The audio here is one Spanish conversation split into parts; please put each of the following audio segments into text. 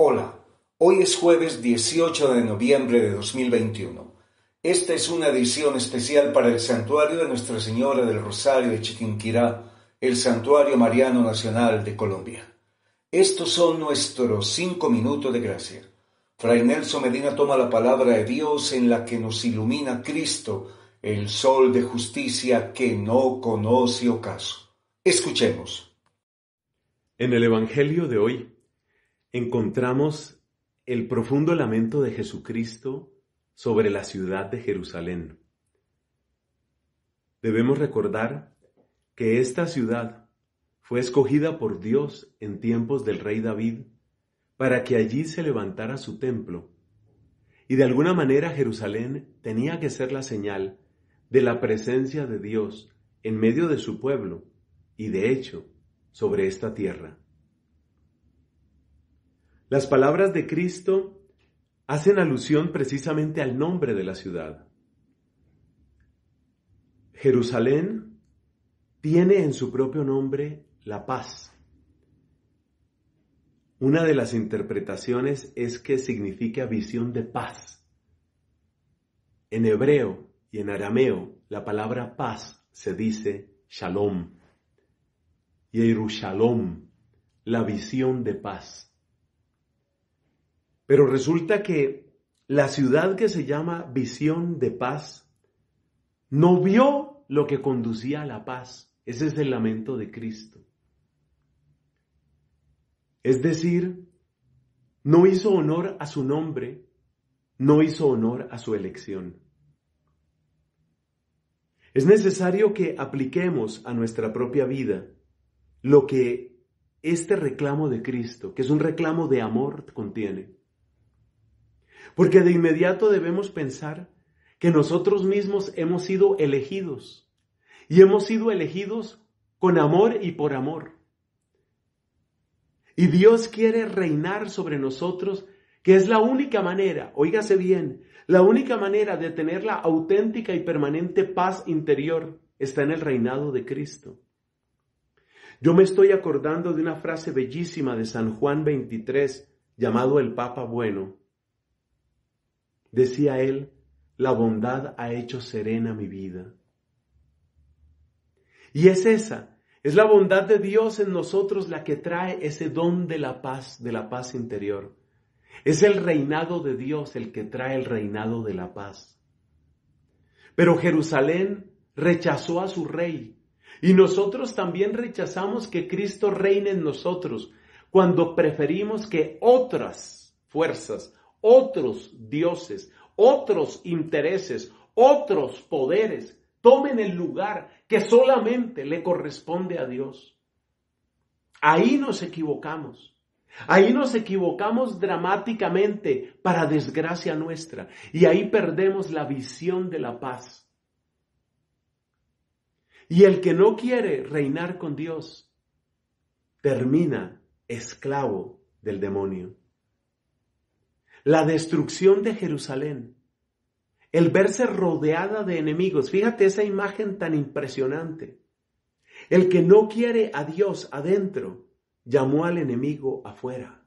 Hola, hoy es jueves 18 de noviembre de 2021. Esta es una edición especial para el Santuario de Nuestra Señora del Rosario de Chiquinquirá, el Santuario Mariano Nacional de Colombia. Estos son nuestros cinco minutos de gracia. Fray Nelson Medina toma la palabra de Dios en la que nos ilumina Cristo, el sol de justicia que no conoce ocaso. Escuchemos. En el Evangelio de hoy encontramos el profundo lamento de Jesucristo sobre la ciudad de Jerusalén. Debemos recordar que esta ciudad fue escogida por Dios en tiempos del rey David para que allí se levantara su templo. Y de alguna manera Jerusalén tenía que ser la señal de la presencia de Dios en medio de su pueblo y de hecho sobre esta tierra. Las palabras de Cristo hacen alusión precisamente al nombre de la ciudad. Jerusalén tiene en su propio nombre la paz. Una de las interpretaciones es que significa visión de paz. En hebreo y en arameo la palabra paz se dice shalom. Yerushalom, la visión de paz. Pero resulta que la ciudad que se llama visión de paz no vio lo que conducía a la paz. Ese es el lamento de Cristo. Es decir, no hizo honor a su nombre, no hizo honor a su elección. Es necesario que apliquemos a nuestra propia vida lo que este reclamo de Cristo, que es un reclamo de amor, contiene. Porque de inmediato debemos pensar que nosotros mismos hemos sido elegidos y hemos sido elegidos con amor y por amor. Y Dios quiere reinar sobre nosotros, que es la única manera, oígase bien, la única manera de tener la auténtica y permanente paz interior está en el reinado de Cristo. Yo me estoy acordando de una frase bellísima de San Juan 23, llamado el Papa Bueno, Decía él, la bondad ha hecho serena mi vida. Y es esa, es la bondad de Dios en nosotros la que trae ese don de la paz, de la paz interior. Es el reinado de Dios el que trae el reinado de la paz. Pero Jerusalén rechazó a su rey y nosotros también rechazamos que Cristo reine en nosotros cuando preferimos que otras fuerzas, otros dioses, otros intereses, otros poderes tomen el lugar que solamente le corresponde a Dios. Ahí nos equivocamos. Ahí nos equivocamos dramáticamente para desgracia nuestra y ahí perdemos la visión de la paz. Y el que no quiere reinar con Dios termina esclavo del demonio la destrucción de Jerusalén, el verse rodeada de enemigos. Fíjate esa imagen tan impresionante. El que no quiere a Dios adentro, llamó al enemigo afuera.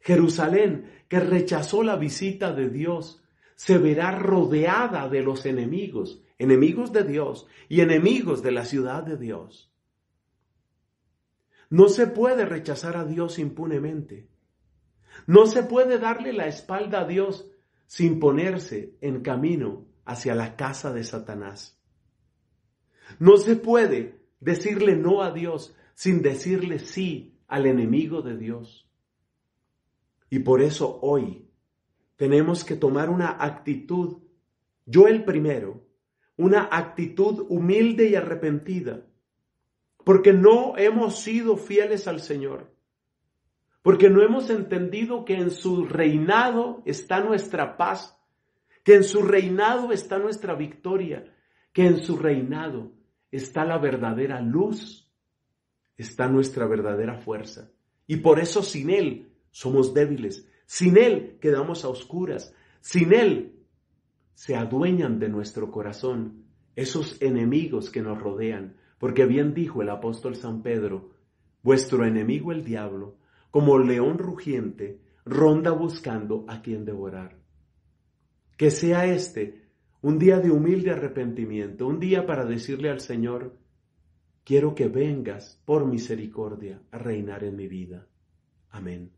Jerusalén, que rechazó la visita de Dios, se verá rodeada de los enemigos, enemigos de Dios y enemigos de la ciudad de Dios. No se puede rechazar a Dios impunemente. No se puede darle la espalda a Dios sin ponerse en camino hacia la casa de Satanás. No se puede decirle no a Dios sin decirle sí al enemigo de Dios. Y por eso hoy tenemos que tomar una actitud, yo el primero, una actitud humilde y arrepentida, porque no hemos sido fieles al Señor. Porque no hemos entendido que en su reinado está nuestra paz, que en su reinado está nuestra victoria, que en su reinado está la verdadera luz, está nuestra verdadera fuerza. Y por eso sin Él somos débiles, sin Él quedamos a oscuras, sin Él se adueñan de nuestro corazón esos enemigos que nos rodean, porque bien dijo el apóstol San Pedro, vuestro enemigo el diablo, como león rugiente, ronda buscando a quien devorar. Que sea este un día de humilde arrepentimiento, un día para decirle al Señor, quiero que vengas por misericordia a reinar en mi vida. Amén.